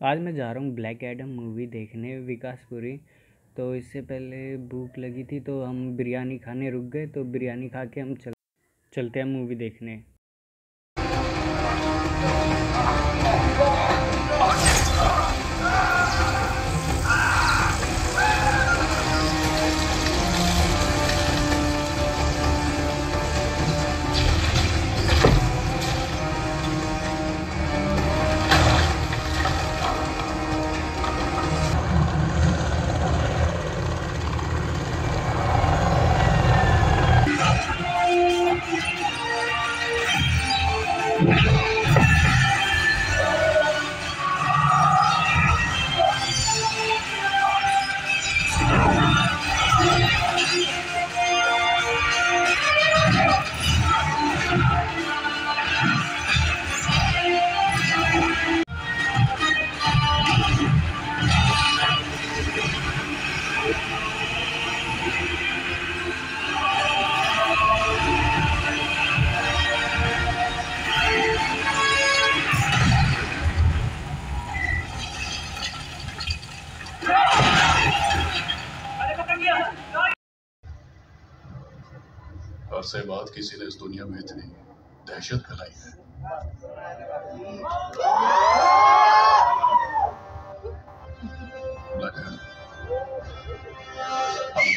आज मैं जा रहा हूँ ब्लैक एडम मूवी देखने विकासपुरी तो इससे पहले भूख लगी थी तो हम बिरयानी खाने रुक गए तो बिरयानी खा के हम चल, चलते हैं मूवी देखने। Thank you. अरसे बाद किसी ने इस दुनिया में इतनी दहशत फैलाई है।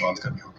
बात करनी होगी।